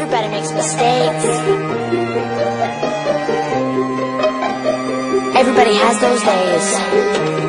Everybody makes mistakes. Everybody has those days.